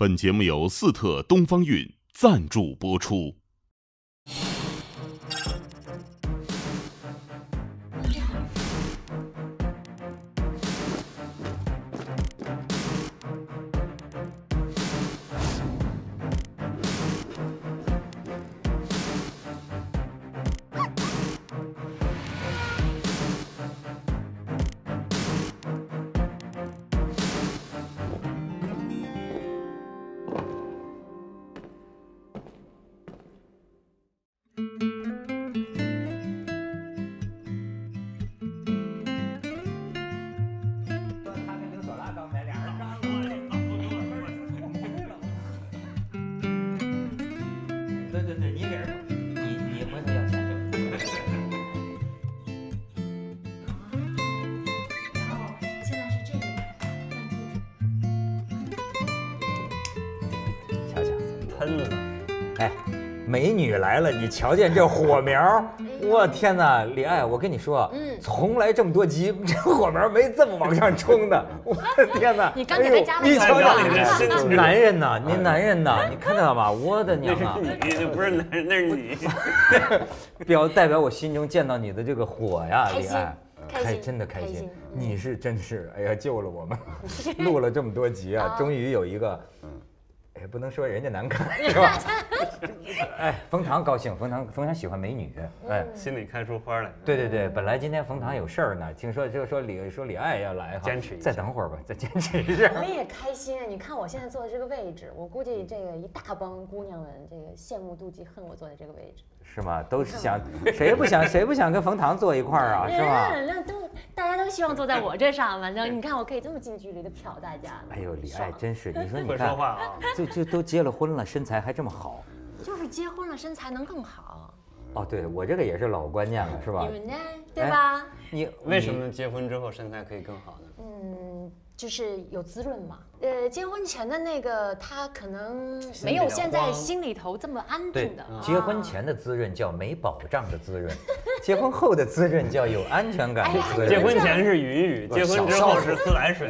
本节目由四特东方韵赞助播出。瞧见这火苗？我天哪，李艾，我跟你说，嗯从来这么多集，这火苗没这么往上冲的。我的天哪！你刚给他加了哎你瞧瞧你的心情男人呐，你男人呐，你看到吧？我的娘啊！那是你，那不是男人，那是你。表代表我心中见到你的这个火呀，李艾，开心真的开心开心。你是真是，哎呀，救了我们，录了这么多集啊，终于有一个，哎，不能说人家难看 是吧？哎，冯唐高兴，冯唐冯唐喜欢美女，哎。心里开出花来。对对对，本来今天冯唐有事儿呢，听说就说李说李艾要来哈，坚持一下再等会儿吧，再坚持一下。我也开心啊！你看我现在坐的这个位置，我估计这个一大帮姑娘们这个羡慕妒忌恨我坐在这个位置，是吗？都是想，谁不想谁不想跟冯唐坐一块儿啊？是吧？嗯那都大家都希望坐在我这上，反正你看我可以这么近距离的瞟大家。哎呦，李艾真是，你说 你会看说话啊！就就都结了婚了，身材还这么好。就是结婚了，身材能更好，哦，对我这个也是老观念了，是吧你？们呢？对吧？你为什？么结婚之后身材可以更好呢？嗯，就是有滋润嘛。呃，结婚前的那个他可能没有现在心里头这么安对定的。，结婚前的滋润叫没保障的滋润，结婚后的滋润叫有安全感的滋哎结。婚前是云雨，结婚之后是自来水。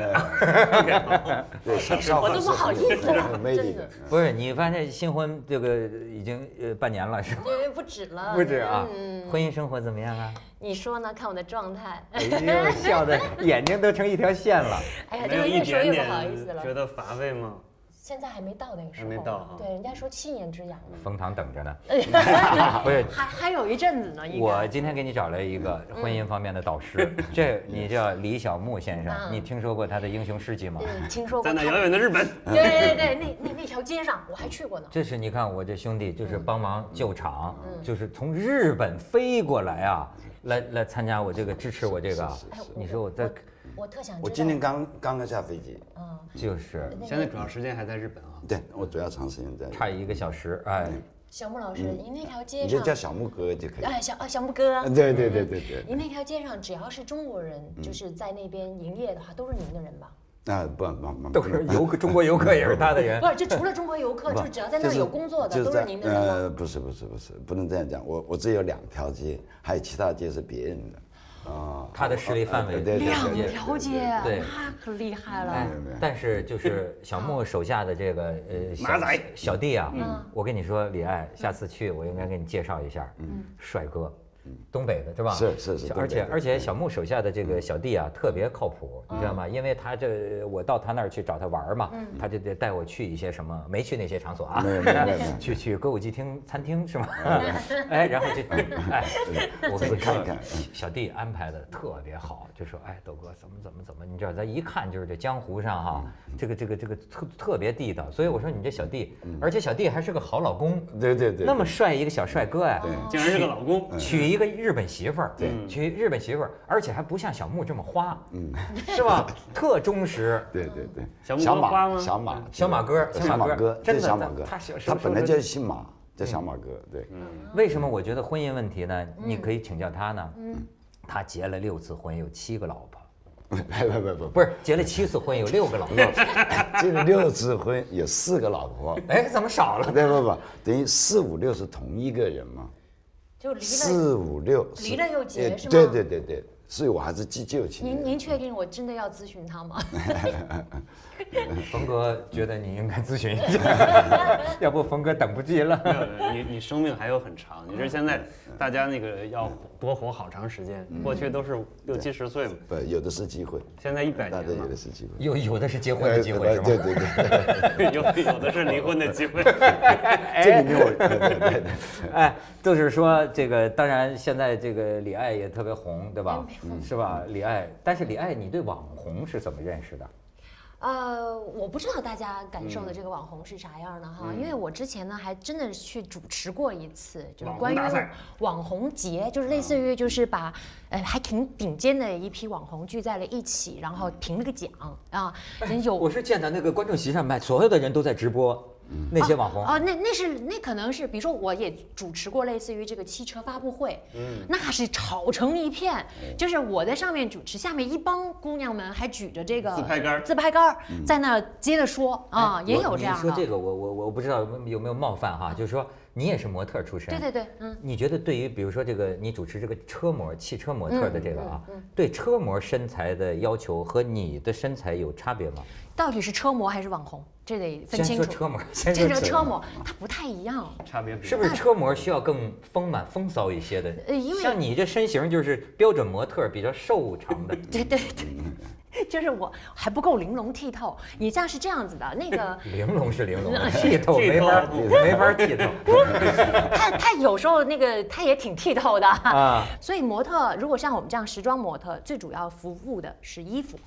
对，小少我都不好意思了真的的。不是你发现新婚这个已经呃半年了是吧？因为不止了，不止啊嗯，婚姻生活怎么样啊？你说呢？看我的状态，哎呦，笑的眼睛都成一条线了。哎呀，越说点越不好意思了。觉得乏味吗？现在还没到那个时候，还没到啊对，人家说七年之痒呢，冯唐等着呢。不是，还还有一阵子呢。我今天给你找了一个婚姻方面的导师，这你叫李小牧先生，嗯。你听说过他的英雄事迹吗？嗯听说过。在那遥远的日本，对对对，那那那条街上我还去过呢。这是你看我这兄弟就是帮忙救场，嗯。就是从日本飞过来啊，来来参加我这个支持我这个你说我在我特想，我今天刚刚刚下飞机，嗯，就是现在主要时间还在日本啊。对我主要长时间在。差一个小时，哎，小木老师，您那条街上你就，叫小木哥就可以。哎小啊小木哥，对对对对对。您那条街上只要是中国人，就是在那边营业的话，都是您的人吧？啊不不不，都是游客，中国游客也是他的人 不。是，就除了中国游客，就是只要在那儿有工作的，都是您的人？呃，不是不是不是，不能这样讲。我我只有两条街，还有其他街是别人的。啊，他的势力范围两对条街，对那可厉害哎了。但是就是小莫手下的这个呃小马仔。小弟啊，嗯。我跟你说，李艾，下次去我应该给你介绍一下，帅哥，东北的是吧？是是是而且而且小木手下的这个小弟啊，特别靠谱，你知道吗？因为他这我到他那儿去找他玩嘛，他就得带我去一些什么，没去那些场所啊 去去歌舞伎厅、餐厅是吗？哎，然后就哎，我跟你看一看，小弟安排的特别好，就说哎，豆哥怎么怎么怎么，你知道，咱一看就是这江湖上哈，这个这个这个特特别地道，所以我说你这小弟，而且小弟还是个好老公，对对对，那么帅一个小帅哥哎，竟然是个老公，娶一个日本媳妇儿，对娶日本媳妇儿，而且还不像小木这么花，嗯，是吧？特忠实。对对对，小木小哥花吗马小马小马哥小马哥小马哥，真的小马哥，他他本来就是就姓马，叫小马哥，对，为什么我觉得婚姻问题呢？你可以请教他呢。嗯他结了六次婚，有七个老婆，不不不不，不是结了七次婚，有六个老婆。结了六次婚，有四个老婆，哎，怎么少了？对不不，等于四五六是同一个人嘛，就离了，四五六是离了又结呃是吗？对对对对，所以我还是急救起来您您确定我真的要咨询他吗？峰哥觉得你应该咨询一下，要不峰哥等不及了。你你生命还有很长，你说现在大家那个要活多活好长时间，过去都是六七十岁嘛，不有的是机会，现在一百年了有的，是机会。有有的是结婚的机会是吗？对对对，有有的是离婚的机会。这里面我对对对对哎，就是说这个，当然现在这个李艾也特别红，对吧？是吧？李艾，但是李艾，你对网红是怎么认识的？呃，我不知道大家感受的这个网红是啥样的哈，因为我之前呢还真的去主持过一次，就是关于网红节，就是类似于就是把呃还挺顶尖的一批网红聚在了一起，然后评了个奖啊，人有我是见到那个观众席上面，所有的人都在直播那些网红。哦，那那是那可能是，比如说我也主持过类似于这个汽车发布会，嗯，那是吵成一片，就是我在上面主持，下面一帮姑娘们还举着这个自拍杆儿自拍杆儿在那接着说啊，也有这样的。你说这个，我我我不知道有没有冒犯哈，就是说你也是模特出身，对对对，嗯。你觉得对于比如说这个你主持这个车模、汽车模特的这个啊嗯嗯，对车模身材的要求和你的身材有差别吗？到底是车模还是网红，这得分清楚。先说车模，先这说车模，个车模它不太一样，差别比是不是车模需要更丰满、风骚一些的？呃因为像你这身形就是标准模特，比较瘦长的。对对对，就是我还不够玲珑剔透。你这样是这样子的，那个 玲珑是玲珑，剔透没法没法剔透他他有时候那个他也挺剔透的啊。所以模特如果像我们这样时装模特，最主要服务的是衣服。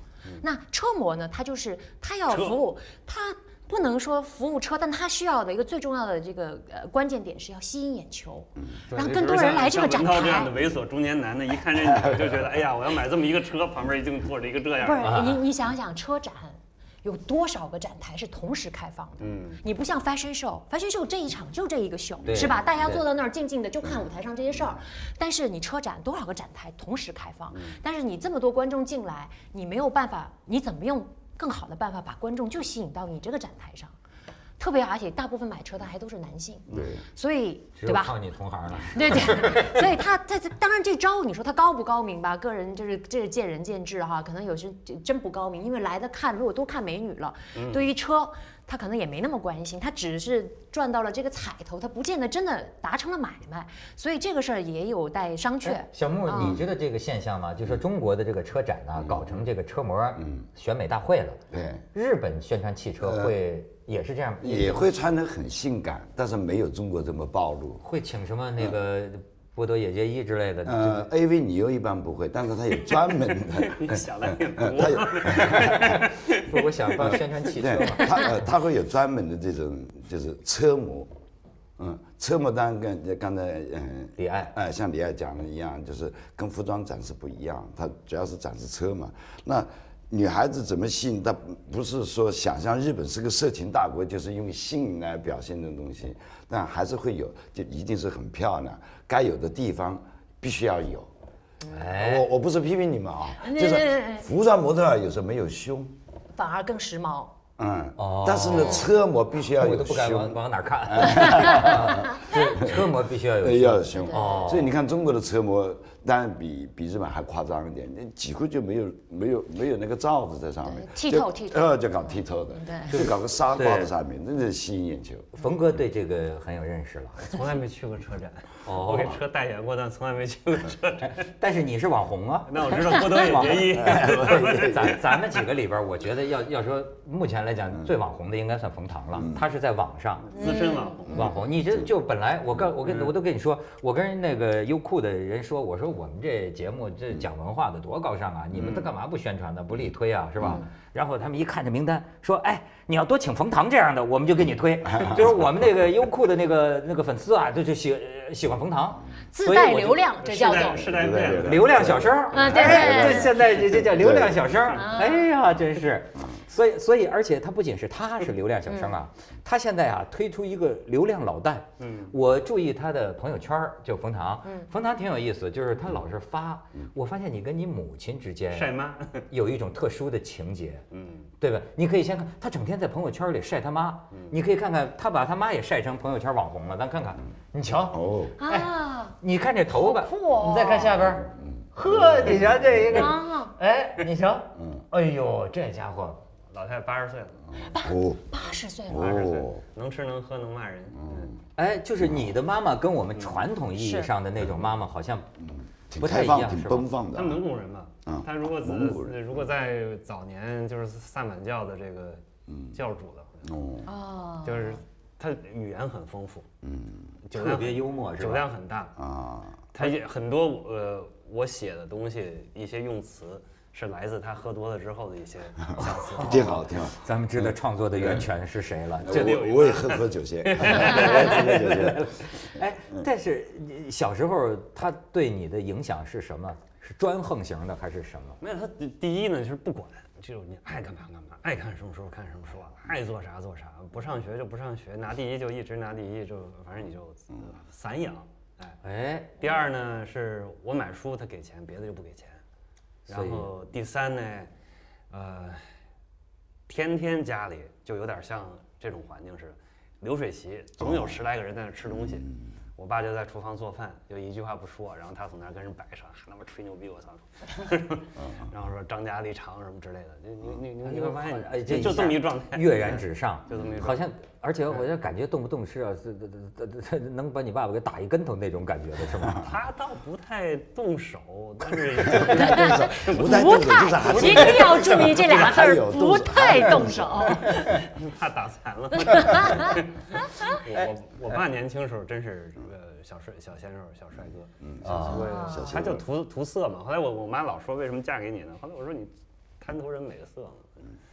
那车模呢，他就是他要服务他。不能说服务车，但他需要的一个最重要的这个呃关键点是要吸引眼球，对让更多人来这个展像文涛这样的。猥琐中年男的，一看这女的就觉得，哎呀，我要买这么一个车，旁边一定坐着一个这样不的。是你你想想，车展有多少个展台是同时开放的？嗯，你不像 fashion show，fashion show 这一场就这一个秀，对是吧？大家对坐到那儿静静的就看舞台上这些事儿。但是你车展多少个展台同时开放？但是你这么多观众进来，你没有办法，你怎么用更好的办法把观众就吸引到你这个展台上？特别而且大部分买车的还都是男性，对，所以对吧？靠你同行了。对对，所以他他这当然这招你说他高不高明吧？个人就是这是见仁见智哈，可能有些真不高明，因为来的看如果都看美女了，对于车他可能也没那么关心，他只是赚到了这个彩头，他不见得真的达成了买卖，所以这个事儿也有待商榷哎。小木，嗯你知道这个现象吗？就说中国的这个车展呢，搞成这个车模选美大会了。对，日本宣传汽车会也是这样，也会穿得很性感，但是没有中国这么暴露。会请什么那个波多野结衣之类的。呃，AV 女优一般不会，但是他有专门你的，想的 我想帮宣传汽车对嘛。它呃它会有专门的这种就是车模，嗯，车模当然跟刚才嗯李艾哎像李艾讲的一样，就是跟服装展示不一样，它主要是展示车嘛。那女孩子怎么吸引？她不是说想象日本是个色情大国，就是用性来表现这种东西，但还是会有，就一定是很漂亮，该有的地方必须要有。哎，我我不是批评你们啊，就是服装模特儿有时候没有胸，反而更时髦。嗯，哦但是呢，车模必须要有我都不敢往胸，往哪看。对车模必须要有 要有胸。哦所以你看中国的车模，当然比比日本还夸张一点，那几乎就没有没有没有那个罩子在上面，就剔透剔透呃，就搞剔透的，对就搞个纱挂在上面，那就吸引眼球。冯哥对这个很有认识了。从来没去过车展，哦 我给车代言过，但从来没去过车展。但是你是网红啊。那我知道郭德纲结衣，咱咱们几个里边，我觉得要要说目前来讲最网红的应该算冯唐了，他是在网上资深网红。网红。你这就本来我告我跟我都跟你说，我跟那个优酷的人说，我说我们这节目这讲文化的多高尚啊，你们这干嘛不宣传呢？不力推啊，是吧？然后他们一看这名单，说哎，你要多请冯唐这样的，我们就给你推。就是我们那个优酷的那个那个粉丝啊，就就喜喜欢冯唐，自所以我就带流量，这叫做世代世代对对对变了。流量小生儿，嗯对哎对对。这现在这这叫流量小生哎呀，真是，所以所以而且他不仅是他是流量小生啊，他现在啊推出一个流量老旦，嗯，我注意他的朋友圈儿，就冯唐嗯，冯唐挺有意思，就是他老是发，我发现你跟你母亲之间晒妈，有一种特殊的情节，嗯，对吧？你可以先看他整天在朋友圈里晒他妈，你可以看看他把他妈也晒成朋友圈网红了，咱看看，你瞧，哦，啊，你看这头发，你再看下边儿，呵，你瞧这一个，啊，哎，你瞧，嗯。哎呦，这家伙，老太太八十岁了，哦。八十岁了，八十岁。哦，能吃能喝能骂人。嗯，哎，就是你的妈妈跟我们传统意义上的那种妈妈好像不太一样是吧？奔放的他。蒙古人嘛嗯，他如果如果在早年就是萨满教的这个教主的，哦，哦，就是他语言很丰富，嗯。酒量特别幽默是酒？量很大，啊，他也很多呃我写的东西一些用词是来自他喝多了之后的一些 相似。挺好，挺好。咱们知道创作的源泉是谁了。这里我我也喝喝酒些，我也喝喝酒些。哎，但是你小时候他对你的影响是什么？是专横型的还是什么？没有，他第第一呢就是不管，就是你爱干嘛干嘛，爱看什么书看什么书，爱做啥做啥，不上学就不上学，拿第一就一直拿第一，就反正你就呃散养。哎，哎，第二呢是我买书他给钱，别的就不给钱。然后第三呢，呃，天天家里就有点像这种环境似的，流水席，总有十来个人在那吃东西。我爸就在厨房做饭，就一句话不说，然后他从那儿跟人摆上，还他妈吹牛逼，我操！然后说张家立长什么之类的，你你你你你会发现，哎，就 就这么一状态，跃然纸上，就这么一状态好像，而且我就感觉动不动是要这这这这能把你爸爸给打一跟头那种感觉的是吗？他倒不太动手，但是 不太动手一定要注意这俩字 还儿，有动手不太动手。怕打残了。我我我爸年轻时候真是呃小帅小鲜肉小帅哥，嗯啊小他就图图色嘛。后来我我妈老说为什么嫁给你呢？后来我说你贪图人美色嘛。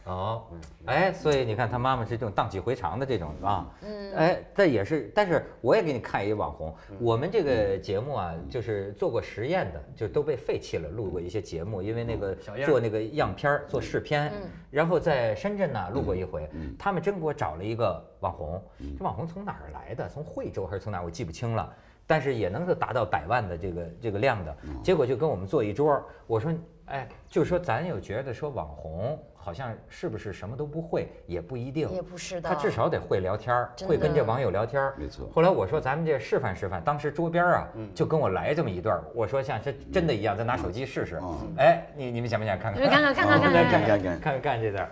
哦，哎，所以你看他妈妈是这种荡气回肠的这种啊，嗯，哎，这也是，但是我也给你看一网红，我们这个节目啊，就是做过实验的，就都被废弃了，录过一些节目，因为那个小样儿。做那个样片儿，做试片，然后在深圳呢录过一回，他们真给我找了一个网红，这网红从哪儿来的？从惠州还是从哪儿？我记不清了。但是也能够达到百万的这个这个量的，结果就跟我们坐一桌，我说，哎，就是说咱有觉得说网红好像是不是什么都不会，也不一定，也不是的。他至少得会聊天儿，会跟这网友聊天儿。没错。后来我说咱们这示范示范，当时桌边啊就跟我来这么一段，我说像是真的一样，咱拿手机试试。哎，你你们想不想看看？你们看看看看看。看看，看看，看看这段儿，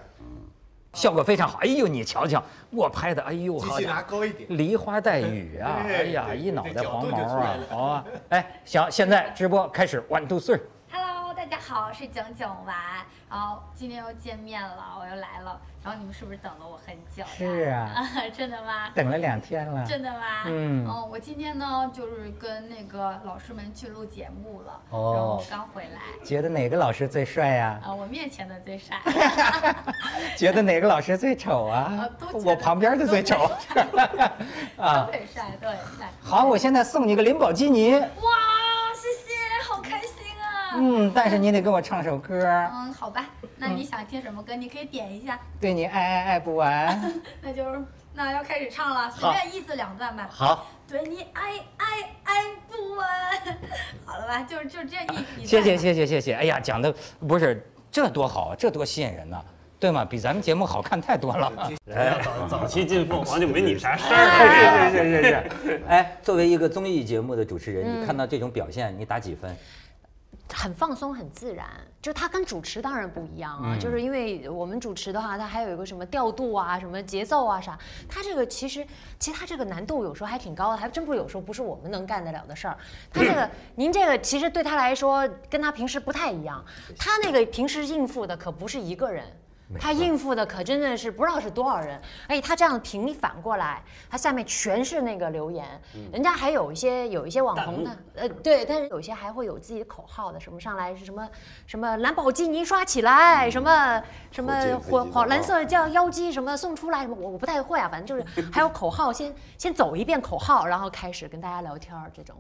效果非常好。哎呦，你瞧瞧，我拍的，哎呦，好家伙，拿高一点。梨花带雨啊！哎呀，一脑袋黄毛啊好啊，哎，行，现在直播开始，one two three。大家好，我是囧囧丸，然后今天又见面了，我又来了，然后你们是不是等了我很久呀？是啊，真的吗？等了两天了。真的吗？嗯哦，我今天呢就是跟那个老师们去录节目了，哦然后我刚回来，觉得哪个老师最帅呀、啊，我面前的最帅，觉得哪个老师最丑啊啊都我旁边的最丑。啊都，很帅，都很帅。好，我现在送你个林宝基尼。哇！嗯，但是你得给我唱首歌，嗯，好吧，那你想听什么歌？你可以点一下，对你爱爱爱不完。那就是那要开始唱了，随便意思两段吧。好，对你爱爱爱不完，好了吧？就是就这一，一谢谢谢谢谢谢。哎呀，讲的不是这多好啊，这多吸引人呐、对吗？比咱们节目好看太多了。哎早早期进凤凰就没你啥事儿。是是是是是。哎，作为一个综艺节目的主持人，你看到这种表现，你打几分？很放松，很自然。就他跟主持当然不一样啊，就是因为我们主持的话，他还有一个什么调度啊、什么节奏啊啥，他这个其实其实他这个难度有时候还挺高的，还真不是有时候不是我们能干得了的事儿。他这个 您这个其实对他来说跟他平时不太一样，他那个平时应付的可不是一个人。他应付的可真的是不知道是多少人，而且他这样平反过来，他下面全是那个留言，人家还有一些有一些网红的，呃，对，但是有些还会有自己的口号的，什么上来是什么什么蓝宝基尼刷起来，什么什么火火箭飞机口号火蓝色叫妖姬什么送出来什么，我我不太会啊，反正就是 还有口号，先先走一遍口号，然后开始跟大家聊天儿这种，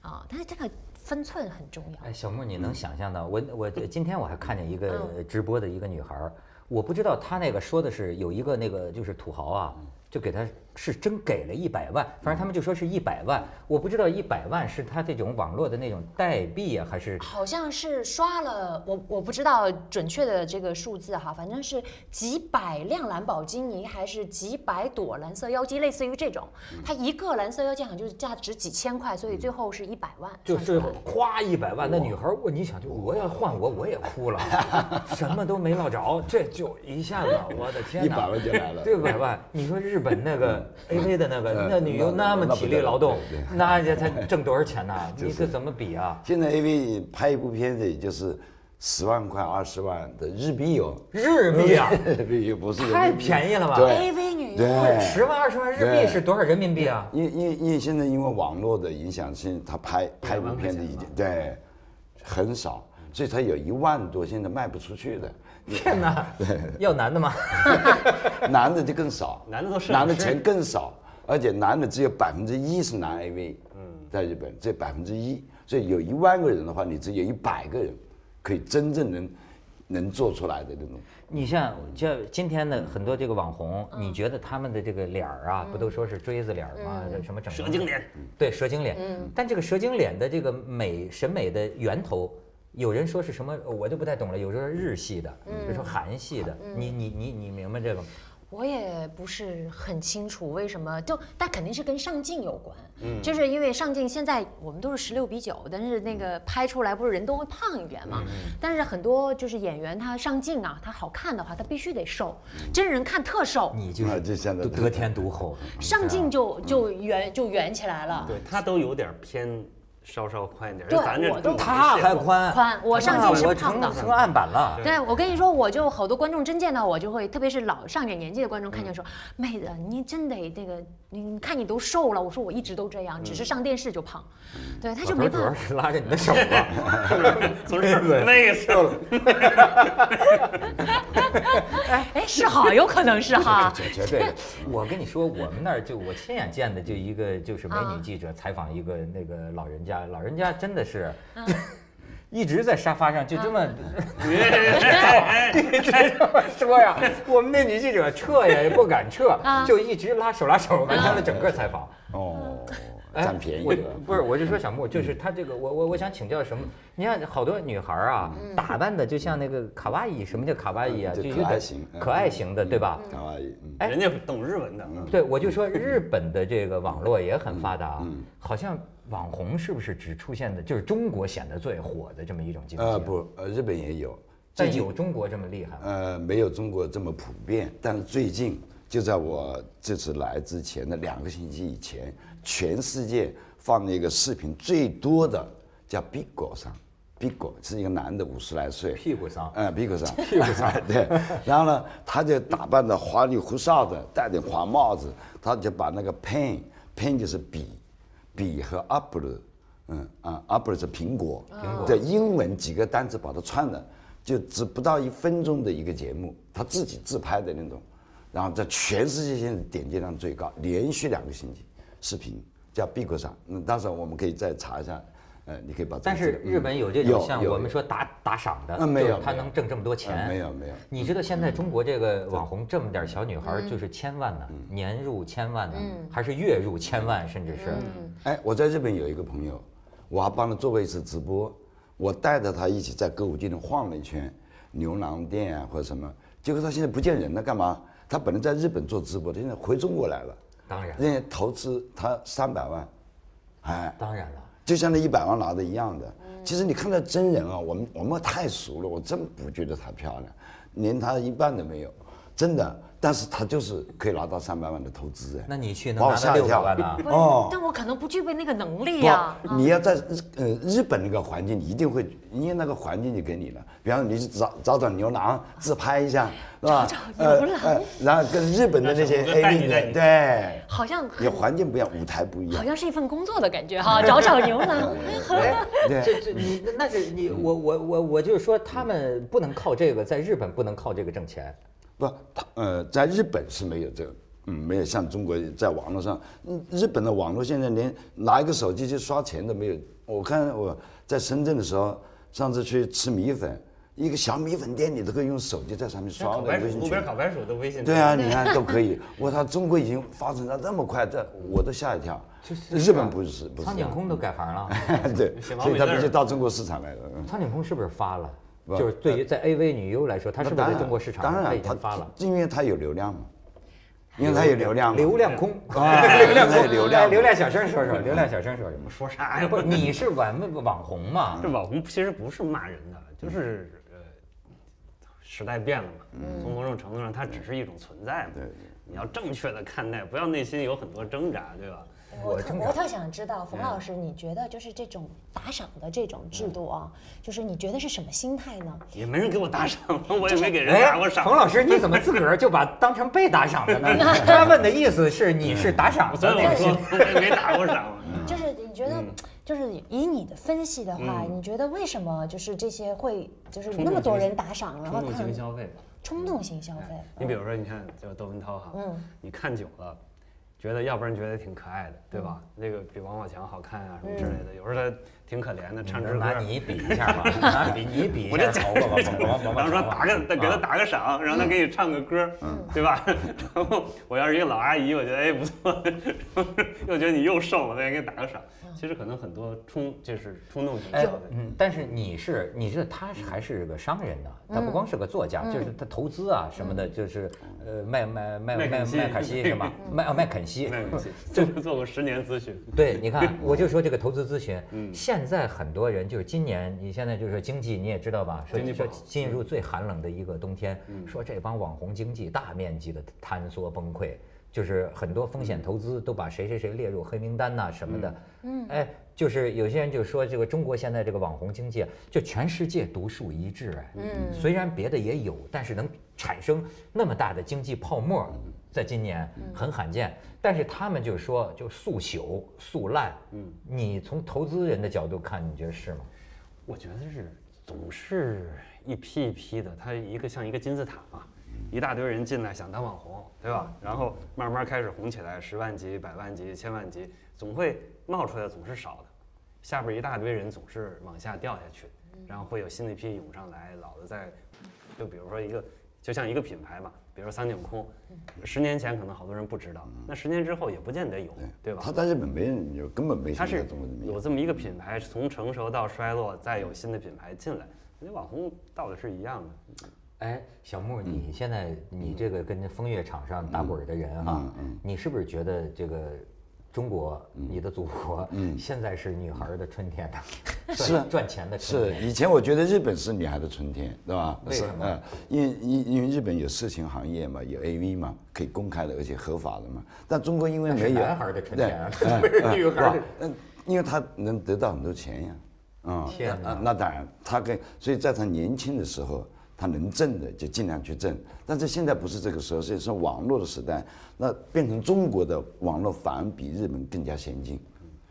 啊，但是这个分寸很重要。哎，小木，你能想象到我我今天我还看见一个嗯。直播的一个女孩儿，我不知道他那个说的是有一个那个就是土豪啊，就给他是真给了一百万，反正他们就说是一百万，我不知道一百万是他这种网络的那种代币啊，还是好像是刷了，我我不知道准确的这个数字哈，反正是几百辆蓝宝基尼，还是几百朵蓝色妖姬，类似于这种。它一个蓝色妖姬好像就是价值几千块，所以最后是一百万。就是夸一百万，那女孩儿我你想就我要换我我也哭了，什么都没落着，这就一下子我的天哪，一百万就来了这百万，你说日本那个 AV 的那个嗯那女优那那么体力劳动 那这才挣多少钱呢？就是你这怎么比啊？现在 AV 拍一部片子也就是十万块、二十万的日币哦，日币啊，日币不是太便宜了吧？AV 女优。对，十万二十万日币是多少人民币啊？因为因为因为现在因为网络的影响性，他拍拍部片子已经对很少，所以他有一万多现在卖不出去的，天哪，要男的吗？男的就更少，男的都是男的钱更少，而且男的只有百分之一是男 AV，嗯，在日本只有百分之一，所以有一万个人的话，你只有一百个人可以真正能能做出来的那种。你像就今天的很多这个网红，你觉得他们的这个脸儿啊，不都说是锥子脸儿吗？什么整蛇精脸，对，蛇精脸。但这个蛇精脸的这个美审美的源头，有人说是什么，我就不太懂了。有时候日系的，有人说韩系的。你你你你明白这个吗？我也不是很清楚为什么，就但肯定是跟上镜有关，就是因为上镜现在我们都是十六比九，但是那个拍出来不是人都会胖一点嘛，但是很多就是演员他上镜啊，他好看的话，他必须得瘦，真人看特瘦，你就啊就是现在得得天独厚，上镜就就圆就圆起来了。对他都有点偏稍稍宽一点，对咱这我都他还宽宽我上镜是胖的。成成案板了。对，我跟你说，我就好多观众真见到我就会，特别是老上点年纪的观众看见说，妹子，你真得那个，你你看你都瘦了。我说我一直都这样，只是上电视就胖。对，他就没主要办法。是拉着你的手啊。从这儿累死了。哎，是好，有可能是哈。绝绝对的。我跟你说，我们那儿就我亲眼见的，就一个就是美啊女记者采访一个那个老人家，老人家真的是。一直在沙发上就这么，一直这么说呀。我们那女记者撤呀也不敢撤，啊就一直拉手拉手跟他们整个采访。哦，哎占便宜。不是，我就说小木，就是他这个，我我我想请教什么？你看好多女孩儿啊，打扮的就像那个卡哇伊，什么叫卡哇伊啊？嗯就可爱型嗯可爱型的，对吧？卡哇伊，嗯哎人家懂日文的，对，我就说日本的这个网络也很发达，嗯好像网红是不是只出现的，就是中国显得最火的这么一种？呃，不，呃，日本也有，但有中国这么厉害吗？呃，没有中国这么普遍，但是最近就在我这次来之前的两个星期以前，全世界放那个视频最多的叫 Bigo 上，Bigo 是一个男的，五十来岁，屁股上嗯，Bigo 上，屁股上，对。然后呢，他就打扮的花里胡哨的，戴顶黄帽子，他就把那个 pen，pen 就是笔，笔和 apple，嗯啊，apple 是苹果，的英文几个单词把它串了，就只不到一分钟的一个节目，他自己自拍的那种，然后在全世界现在点击量最高，连续两个星期视频叫 Bigo 上，嗯，到时候我们可以再查一下，呃，你可以把这个。但是嗯日本有这种像我们说打打赏的，嗯没有他能挣这么多钱。嗯没有没有你知道现在中国这个网红这么点小女嗯孩就是千万呢，年入千万呢，还是月入千万，甚至是。哎，我在日本有一个朋友，我还帮他做过一次直播，我带着他一起在歌舞伎町晃了一圈，牛郎店啊或者什么，结果他现在不见人了，干嘛？他本来在日本做直播的，现在回中国来了，当然，人家投资他三百万，哎，当然了。就像那一百万拿的一样的。其实你看到真人啊，我们我们太熟了，我真不觉得她漂亮，连她一半都没有，真的。但是他就是可以拿到三百万的投资哎，那你去能拿到六百万呢？不是哦但我可能不具备那个能力不呀。，你要在日呃日本那个环境，你一定会，因为那个环境就给你了。比方说，你去找找找牛郎自拍一下，是吧？找找牛郎然后跟日本的那些那是我 A 女的，带你带你对，好像你环境不一样，舞台不一样。好像是一份工作的感觉哈，找找牛郎。哎，对这这你那是你我我我我就是说，他们不能靠这个，在日本不能靠这个挣钱。不，他呃，在日本是没有这个，嗯，没有像中国在网络上，嗯，日本的网络现在连拿一个手机去刷钱都没有。我看我在深圳的时候，上次去吃米粉，一一个小米粉店，你都可以用手机在上面刷的微信群。烤白薯都微信。对啊，你看都可以。我操，中国已经发展到这么快，这我都吓一跳。日本不是不是苍井，空都改行了。对，所以他必须笔字儿到中国市场来了。嗯苍井空是不是发了？不就是对于在 AV 女优来说，她是不是在中国市场当然他经发了？因为她有流量嘛，因为她有流量嘛。流量空，啊流量空，流量来流量小声说说，流量小声说说。说啥呀？不是，你是网网红嘛？这网红其实不是骂人的，就是呃，时代变了嘛。从某种程度上，它只是一种存在嘛。对你要正确的看待，不要内心有很多挣扎，对吧？我我特我特想知道，冯老师，你觉得就是这种打赏的这种制度啊，就是你觉得是什么心态呢？也没人给我打赏，我也没给人打过赏。哎冯老师，你怎么自个儿就把当成被打赏的呢？他问的意思是你是打赏所以我的那个心说我没打过赏。就是你觉得，就是以你的分析的话，你觉得为什么就是这些会就是那么多人打赏，然后冲动他型消费吧。冲动型消费？你比如说，你看就是窦文涛哈，嗯你看久了，觉得要不然觉得挺可爱的，对吧？那个比王宝强好看啊什么之类的，有时候他挺可怜的，唱支歌。拿你比一下吧，拿比你比一我就下头发吧，然后说打个给他打个赏，让他给你唱个歌，对吧？然后我要是一个老阿姨，我觉得哎不错，又觉得你又瘦，了再给你打个赏。其实可能很多冲就是冲动型消哎费，，嗯，但是你是你是他还是个商人呢，他不光是个作家，就是他投资啊什么的，就是呃麦麦麦麦麦肯锡麦卡锡是吗？麦哦麦肯锡，那个做做过十年咨询，对，你看，我就说这个投资咨询，现在很多人就是今年，你现在就是说经济你也知道吧，说说经济好进入最寒冷的一个冬天，说这帮网红经济大面积的坍缩崩溃，就是很多风险投资都把谁谁谁列入黑名单呐、什么的，嗯，哎，就是有些人就说这个中国现在这个网红经济啊，就全世界独树一帜，哎，嗯，虽然别的也有，但是能产生那么大的经济泡沫，在今年很罕见。但是他们就说就速朽速烂，嗯，你从投资人的角度看，你觉得是吗？我觉得是总是一批一批的，它一个像一个金字塔嘛，一大堆人进来想当网红，对吧？然后慢慢开始红起来，十万级、百万级、千万级，总会冒出来的总是少的，下边一大堆人总是往下掉下去，然后会有新的一批涌上来，老的在，就比如说一个，就像一个品牌嘛，比如说三井空，十年前可能好多人不知道，那十年之后也不见得有，对吧？他在日本没人就，根本没它是有。这么一个品牌，从成熟到衰落，再有新的品牌进来，那网红道理是一样的。哎，小木，你现在你这个跟风月场上打滚的人哈，你是不是觉得这个中国，你的祖国，嗯现在是女孩的春天呢？是赚赚钱的春天是，以前我觉得日本是女孩的春天，对吧？为什么呃，因为因因为日本有色情行业嘛，有 AV 嘛，可以公开的，而且合法的嘛。但中国因为没有男孩的春天啊对 不是嗯女孩儿嗯嗯，因为他能得到很多钱呀，啊，天哪那那当然，他跟所以在他年轻的时候，他能挣的就尽量去挣。但是现在不是这个时候，是是网络的时代，那变成中国的网络反而比日本更加先进。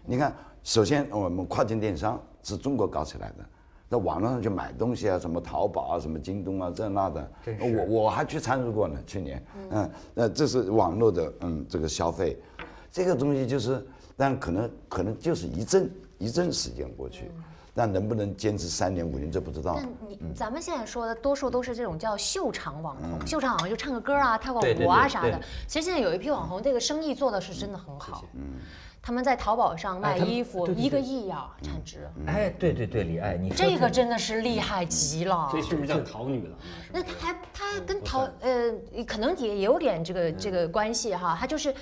你看，首先我们跨境电商是中国搞起来的，在网络上去买东西啊，什么淘宝啊，什么京东啊，这那的。我我还去参与过呢，去年，嗯，那这是网络的嗯这个消费，这个东西就是，但可能可能就是一阵一阵时间过去，但能不能坚持三年五年这不知道但。你咱们现在说的多数都是这种叫秀场网红，秀场网红就唱个歌啊、跳个舞啊对对啥的。其实现在有一批网红，这个生意做的是真的很好。他们在淘宝上卖衣服，对对对一个亿呀产值，哎，对对对，李艾，你说这个真的是厉害极了所。以是不是叫淘女了？那他还他跟淘呃，可能也有点这个这个关系哈。他就是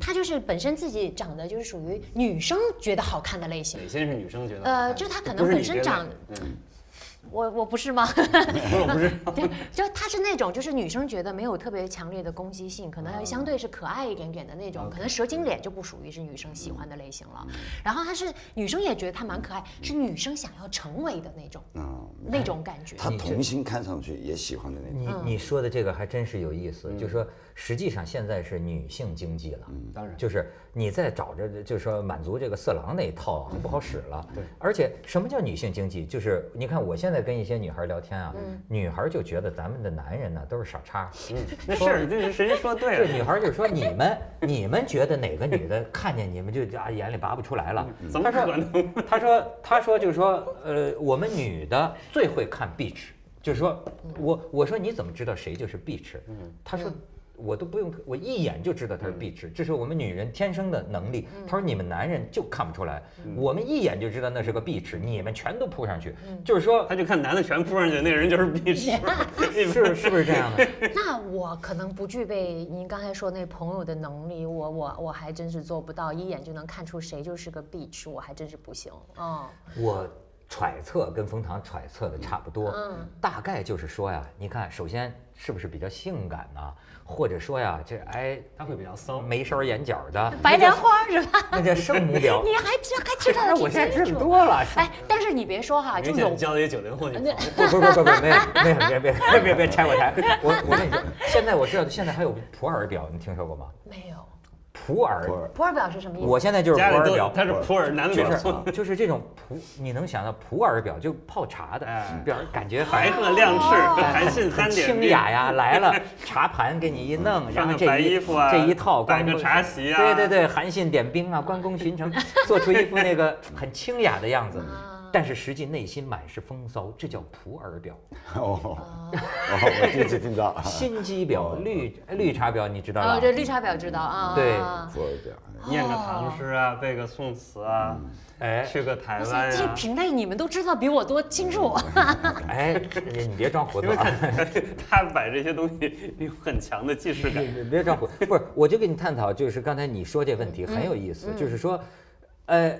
他就是本身自己长得就是属于女生觉得好看的类型。哪些是女生觉得好呃，看就他可能是你这类本身长，嗯，我我不是吗？不 是我不是，对，就他是那种，就是女生觉得没有特别强烈的攻击性，可能还相对是可爱一点点的那种，可能蛇精脸就不属于是女生喜欢的类型了。然后他是女生也觉得他蛮可爱，是女生想要成为的那种，嗯，那种感觉。他童星看上去也喜欢的那种。你你说的这个还真是有意思，就是说实际上现在是女性经济了，嗯当然就是你在找着，就是说满足这个色狼那一套啊，不好使了。对，而且什么叫女性经济？就是你看我现在跟一些女孩聊天啊，女孩就觉得咱们的男人呢都是傻叉，嗯那是这是人家说对这了，女孩就说你们你们觉得哪个女的看见你们就啊眼里拔不出来了？怎么可能？她说她说就是说呃我们女的最会看 beach。就是说我我说你怎么知道谁就是碧池？他说。我都不用，我一眼就知道他是碧池，这是我们女人天生的能力。他说你们男人就看不出来，我们一眼就知道那是个碧池，你们全都扑上去，就是说他就看男的全扑上去，那个人就是碧池，是是不是这样的？那我可能不具备您刚才说那朋友的能力，我我我还真是做不到，一眼就能看出谁就是个 bitch，我还真是不行。嗯，我揣测跟冯唐揣测的差不多，嗯大概就是说呀，你看，首先是不是比较性感呢？或者说呀，这哎，他会比较骚。眉梢眼角的白莲花是吧？那叫圣母婊。你还知还知道的我现在知。道多了。哎，但是你别说哈，就明有显交了一九零后女朋 不不不不，没有没有，别别别别别拆我台！我我跟你说，现在我知道现在还有普洱表，你听说过吗？没有？普洱，普洱。表是什么意思？我现在就是普洱表，他是普洱男就是表，就是这种普，你能想到普洱表就泡茶的哎。表，感觉白鹤亮翅，韩信三很点清雅呀，来了 茶盘给你一弄，然后这衣服啊这一套关公摆个茶席啊。对对对，韩信点兵啊，关公巡城，做出一副那个很清雅的样子，但是实际内心满是风骚，这叫普洱表。哦，哦，我第一次听到。心机表、绿绿茶婊，你知道哦，这绿茶婊知道啊。对啊普洱表，念个唐诗啊，背个宋词啊，哎去个台，湾呀。这品类你们都知道比我多清楚。哎，你你别装糊涂啊！他他摆这些东西有很强的既视感。你别装糊涂，不是，我就跟你探讨，就是刚才你说这问题很有意思，就是说，呃，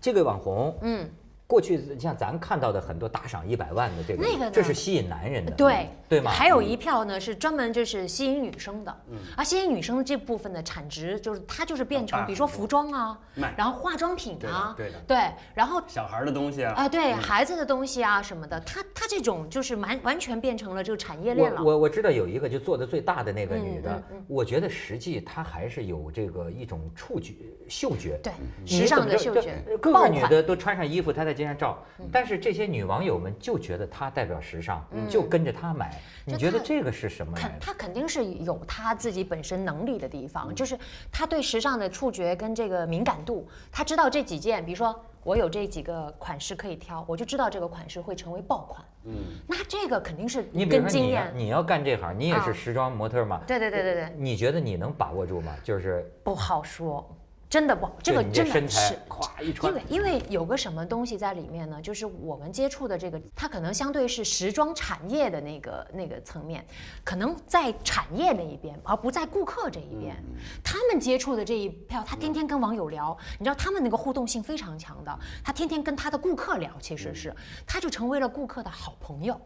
这个网红，嗯，过去像咱看到的很多打赏一百万的这个，那个这是吸引男人的，对对吗？还有一票呢是专门就是吸引女生的，嗯。而吸引女生的这部分的产值就是它就是变成比如说服装啊，然后化妆品啊，对的对，然后小孩的东西啊，啊对孩子的东西啊什么的，它它这种就是完完全变成了这个产业链了。我我我知道有一个就做的最大的那个女的，我觉得实际她还是有这个一种触觉、嗅觉。对时尚的嗅觉。各个女的都穿上衣服，她在街上照，但是这些女网友们就觉得她代表时尚，就跟着她买。你觉得这个是什么肯来的？他肯定是有她自己本身能力的地方，就是她对时尚的触觉跟这个敏感度，她知道这几件，比如说我有这几个款式可以挑，我就知道这个款式会成为爆款。嗯，那这个肯定是你跟经验。说你要你要干这行，你也是啊时装模特嘛？对对对对对，你觉得你能把握住吗？就是不好说，真的不好，这个真的是。咵一穿因为，因为有个什么东西在里面呢？就是我们接触的这个，它可能相对是时装产业的那个那个层面，可能在产业那一边，而不在顾客这一边。他们接触的这一票，他天天跟网友聊，你知道他们那个互动性非常强的，他天天跟他的顾客聊，其实是他就成为了顾客的好朋友。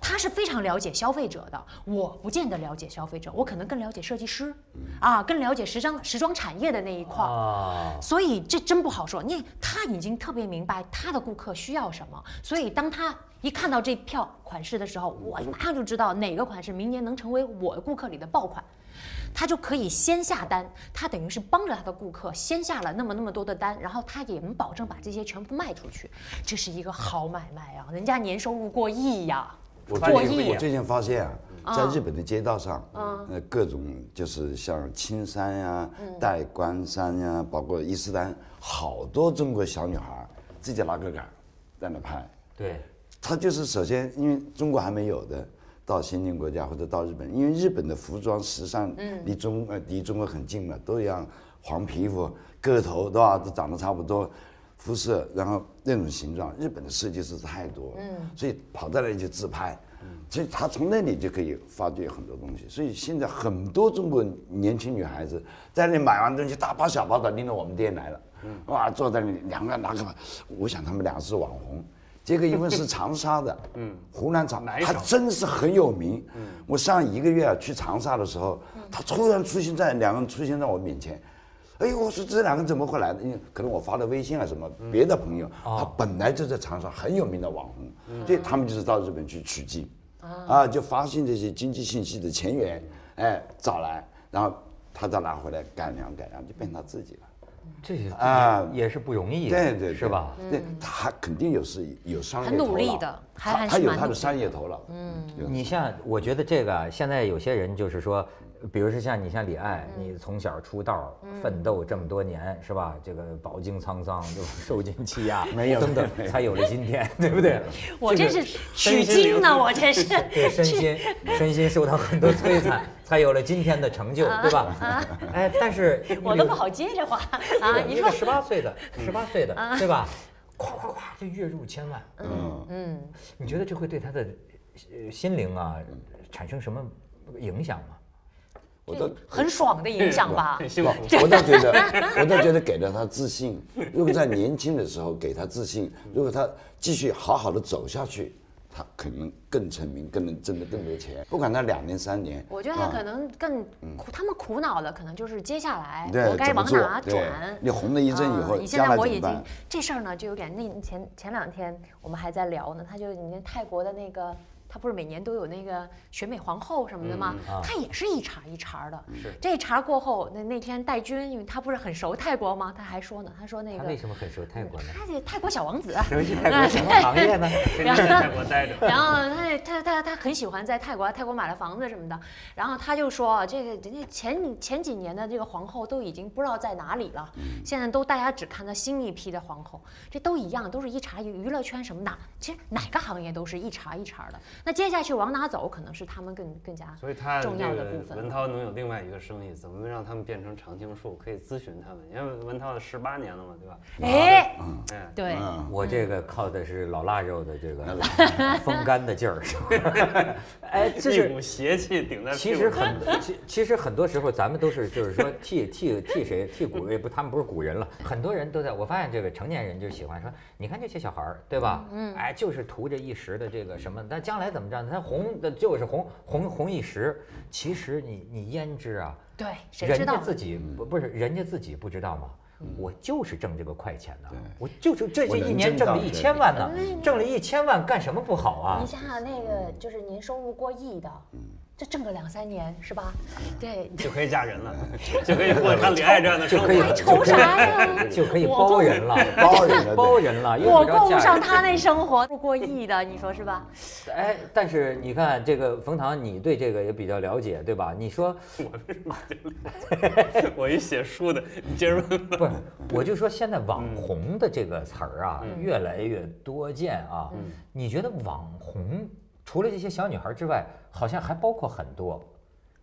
他是非常了解消费者的，我不见得了解消费者，我可能更了解设计师，啊，更了解时装时装产业的那一块儿。啊，所以这真不好说。你他已经特别明白他的顾客需要什么，所以当他一看到这票款式的时候，我马上就知道哪个款式明年能成为我的顾客里的爆款。他就可以先下单，他等于是帮着他的顾客先下了那么那么多的单，然后他也能保证把这些全部卖出去，这是一个好买卖啊！人家年收入过亿呀、我最近我最近发现啊，在日本的街道上，嗯。呃，各种就是像青山呀、代官山呀，包括伊斯丹，好多中国小女孩儿自己拿个杆在那拍。对，她就是首先因为中国还没有的，到先进国家或者到日本，因为日本的服装时尚离中呃离中国很近嘛，都一样，黄皮肤、个头对吧，都长得差不多，肤色，然后那种形状，日本的设计师太多，嗯，所以跑到那里去自拍，嗯所以他从那里就可以发掘很多东西。所以现在很多中国年轻女孩子在那里买完东西，大包小包的拎到我们店来了，嗯哇，坐在那里两个人拿个，我想他们俩是网红。这个因为是长沙的，嗯，湖南长，他真是很有名。嗯，我上一个月啊去长沙的时候，他突然出现在两个人出现在我面前，哎呦，我说这两个怎么会来的？因为可能我发的微信啊什么，别的朋友，他本来就在长沙很有名的网红，所以他们就是到日本去取经，啊，就发现这些经济信息的前沿，哎，找来，然后他再拿回来改良改良，就变他自己了。这些啊也是不容易的，对对，是吧？？对，他肯定有是有商业很努头脑力的还他他有他的商业头脑。嗯，你像，我觉得这个啊现在有些人就是说，比如说像你像李艾，嗯你从小出道奋斗这么多年，是吧？这个饱经沧桑，就 受尽欺压，没有等等，才有了今天，对不对？我这是取经呢，我这是。对身心身心受到很多摧残，才有了今天的成就，对吧？哎，但是我都不好接这话啊！你说十八岁的，十八岁的，对吧？咵咵咵就月入千万，嗯，嗯，你觉得这会对他的呃心灵啊产生什么影响吗？我都很爽的影响吧？很幸福。我倒觉得，我倒觉得给了他自信。如果在年轻的时候给他自信，如果他继续好好的走下去，他可能更成名，更能挣得更多钱。不管他两年三年，我觉得他啊可能更苦，他们苦恼的可能就是接下来我该往哪转。你红了一阵以后啊你现在我已经这事儿呢，就有点那前前两天我们还在聊呢，他就你看泰国的那个。他不是每年都有那个选美皇后什么的吗？啊他也是一茬一茬的。这一茬过后，那那天戴军，因为他不是很熟泰国吗？他还说呢，他说那个他为什么很熟泰国呢？他这泰国小王子，熟悉 泰国什么行业呢？在泰国待着。然后他他他他很喜欢在泰国，泰国买了房子什么的。然后他就说，这个人家前前几年的这个皇后都已经不知道在哪里了，现在都大家只看到新一批的皇后，这都一样，都是一茬娱乐圈什么的，其实哪个行业都是一茬一茬的。那接下去往哪走，可能是他们更更加所以他重要的部分文涛能有另外一个生意，怎么让他们变成常青树？可以咨询他们，因为文涛十八年了嘛，对吧？哎，哎，对，嗯，我这个靠的是老腊肉的这个 风干的劲儿，是吧？哎，就一是股邪气顶在屁其实。很，其其实很多时候咱们都是就是说替替替谁替古人不，他们不是古人了，很多人都在。我发现这个成年人就喜欢说，你看这些小孩儿，对吧？嗯，哎，就是图着一时的这个什么，但将来怎么着呢？他红的就是红红红一时，其实你你焉知啊？对，谁人知道自己不不是人家自己不知道吗？我就是挣这个快钱的，我就是这这一年挣了一千万呢，挣了一千万干什么不好啊你？想想那个，就是年收入过亿的，这挣个两三年是吧？对，就可以嫁人了，就可以过上恋爱这样的生活。还愁啥呀？就可以 包人了，包人了包人了，我不着嫁人够不上他那生活，不过亿的，你说是吧？哎，但是你看这个冯唐，你对这个也比较了解，对吧？你说我 我一写书的，你接着问吧。不是，我就说现在网红的这个词儿啊，越来越多见啊。你觉得网红除了这些小女孩之外，好像还包括很多，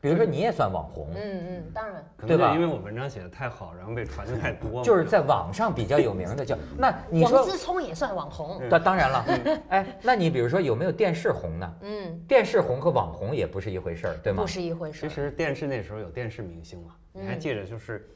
比如说你也算网红，嗯嗯，当然。对吧可能就因为我文章写的太好，然后被传的太多嘛。就是在网上比较有名的叫那你王思聪也算网红，那当然了，哎，那你比如说有没有电视红呢？嗯，电视红和网红也不是一回事儿，对吗不？是一回事其。实电视那时候有电视明星嘛，你嗯还记得就是，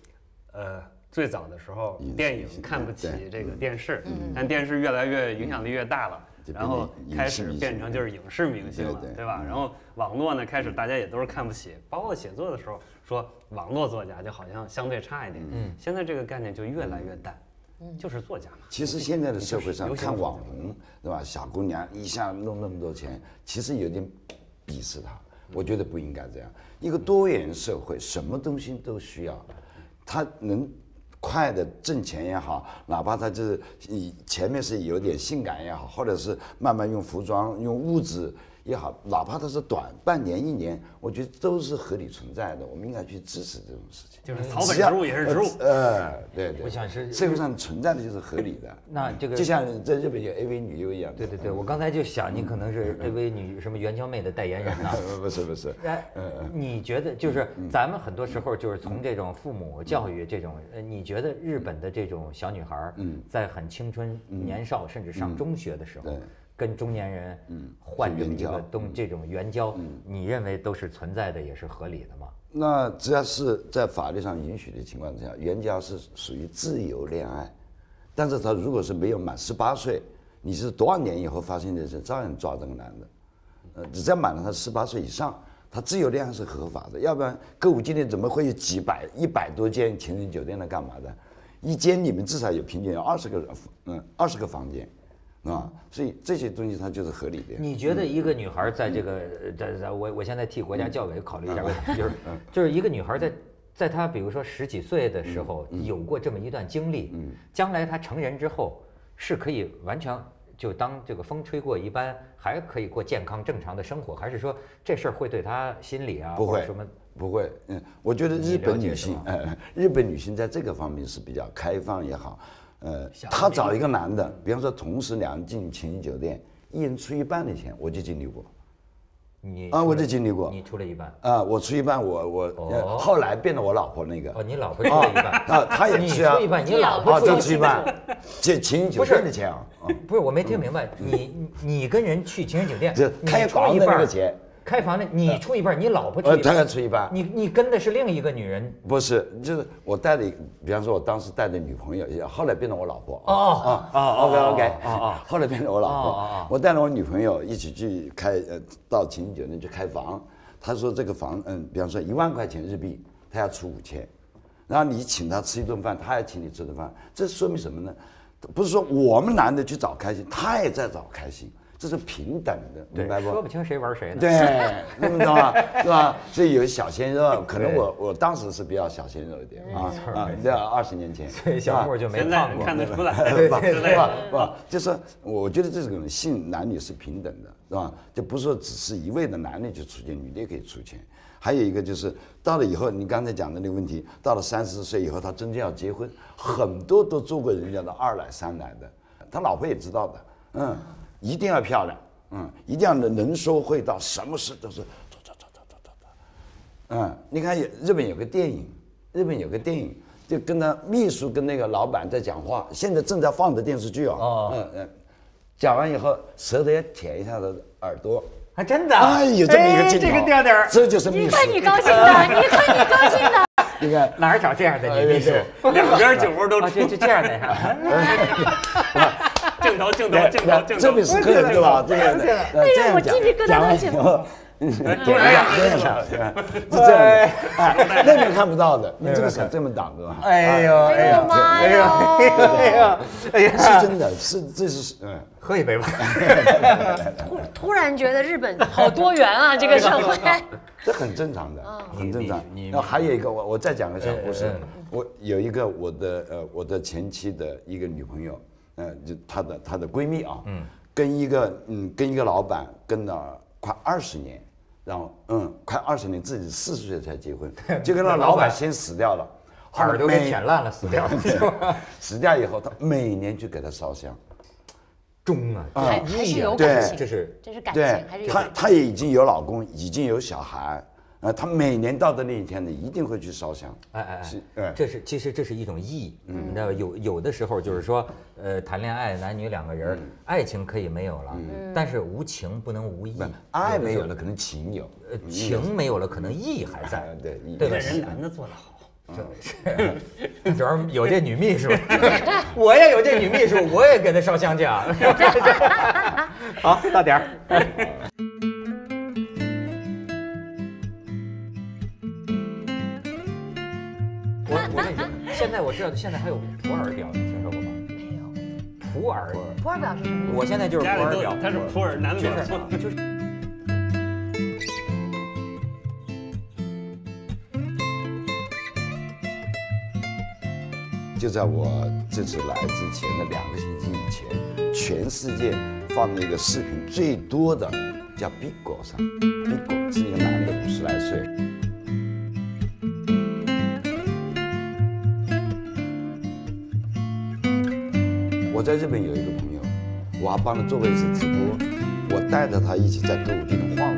呃，最早的时候电影看不起这个电视，嗯但电视越来越影响力越大了。就然后开始变成就是影视明星了，对对对吧？然后网络呢，开始大家也都是看不起，包括写作的时候说网络作家就好像相对差一点。嗯，现在这个概念就越来越淡，就是作家嘛。其实现在的社会上看网红，对吧？小姑娘一下弄那么多钱，其实有点鄙视她。我觉得不应该这样。一个多元社会，什么东西都需要，他能快的挣钱也好，哪怕他就是以前面是有点性感也好，或者是慢慢用服装、用物质也好，哪怕它是短半年、一年，我觉得都是合理存在的。我们应该去支持这种事情。就是草本植物也是植物。呃，对对，我想是社会上存在的就是合理的。那这个就像在日本有 AV 女优一样。对对对，我刚才就想你可能是嗯 AV 女什么袁娇妹的代言人呐。不是不是，哎，你觉得就是咱们很多时候就是从这种父母教育这种，呃，你觉得日本的这种小女孩儿，在很青春年少甚至上中学的时候对，跟中年人换这么一个东这种援交，你认为都是存在的，也是合理的吗？那只要是在法律上允许的情况之下，援交是属于自由恋爱，但是他如果是没有满十八岁，你是多少年以后发生的事，照样抓这个男的。呃，只要满了他十八岁以上，他自由恋爱是合法的，要不然歌舞伎町怎么会有几百、一百多间情人酒店来干嘛的？一间里面至少有平均有二十个人，嗯，二十个房间，啊，所以这些东西它就是合理的。你觉得一个女孩在这个，呃在在我我现在替国家教委考虑一下问题，就是 就是一个女孩在在她比如说十几岁的时候有过这么一段经历，嗯。将来她成人之后是可以完全就当这个风吹过一般，还可以过健康正常的生活，还是说这事儿会对她心理啊不会什么？不会，嗯，我觉得日本女性，呃，日本女性在这个方面是比较开放也好，呃，小她找一个男的，比方说同时两人进情侣酒店，一人出一半的钱，我就经历过，你。啊我就经历过你出了一半。啊，我出一半，我我、后来变了我老婆那个哦，，你老婆。出了一半，啊，她也你去啊出一，半，你老婆啊，出一都出一半，这情侣酒店的钱啊，啊。不是，我没听明白，你你你跟人去情人酒店这，你开房出一半的那个钱，开房的你出一半，你老婆出呃，一半儿，她要出一半，你你跟的是另一个女人，不是，就是我带的一，比方说我当时带的女朋友，也后来变成我老婆。哦。哦哦，OK OK，哦哦。后来变成我老婆。我带了我女朋友一起去开呃到情侣酒店去开房，她说这个房嗯，比方说一万块钱日币，她要出五千，然后你请她吃一顿饭，她也请你吃顿饭，这说明什么呢？不是说我们男的去找开心，他也在找开心，这是平等的，明白不？说不清谁玩谁呢。对，那么懂吗？是吧？所以有小鲜肉，可能我我当时是比较小鲜肉一点啊啊，这二十年前，所以小莫就没胖过。看得出来，对对对吧？不，就是我觉得这种性男女是平等的，是吧？就不是说只是一味的男的去出钱，女的也可以出钱。还有一个就是到了以后，你刚才讲的那个问题，到了三十岁以后，他真正要结婚，很多都做过人家的二奶三奶的，他老婆也知道的，嗯，一定要漂亮，嗯，一定要能能说会道，什么事都是走走走走走走走。嗯，你看有日本有个电影，日本有个电影，就跟他秘书跟那个老板在讲话，现在正在放的电视剧啊。哦嗯嗯，讲完以后舌头要舔一下他的耳朵，啊真的？哎，有这么一个镜头，这个调调，这就是秘书。你看你高兴的，你看你高兴的。你看，哪儿找这样的女秘书？两边酒窝都啊，出这，这这样的呀？镜头镜头镜头镜头，这边是客人对吧？这样的，呃这样讲我鸡皮疙瘩讲完都起来以后，嗯点一下，点一下，是这样的，哎，那边看不到的，你这个手这么挡着吧？哎呦哎呦妈哎呦呀！哎呀哎呀！是真的，是这是嗯。喝一杯吧。突突然觉得日本好多元啊，这个社会。这很正常的，很正常。你你然后还有一个，我我再讲个小故事。我有一个我的呃我的前妻的一个女朋友，呃，就她的她的闺蜜啊，嗯，跟一个嗯跟一个老板跟了快二十年，然后嗯快二十年，自己四十岁才结婚，就跟那老板先死掉了，耳朵给每舔烂了，死掉了。死掉以后，他每年去给他烧香。忠啊，还还是有对感情，这是这是感对情，还是有她。她也已经有老公，已经有小孩，呃，他每年到的那一天呢，一定会去烧香。哎哎是哎哎，这是其实这是一种义，你知道有有的时候就是说，呃，谈恋爱男女两个人，爱情可以没有了，但是无情不能无义不，爱没有了，可能情有。呃，情没有了，可能义还在哎，对对吧？人男的做得好。主要有这女秘书，我要有这女秘书，我也给她烧香去啊。好，到点儿。我我跟你说，现在我知道，现在还有普洱表，你听说过吗？没有。普洱，普洱表是什么？我现在就是普洱表，他是普洱男的就是表，就是。就在我这次来之前的两个星期以前，全世界放那个视频最多的叫 Bigo 上，Bigo 是一个男的，五十来岁。我在日本有一个朋友，我还帮他做过一次直播，我带着他一起在歌舞厅晃。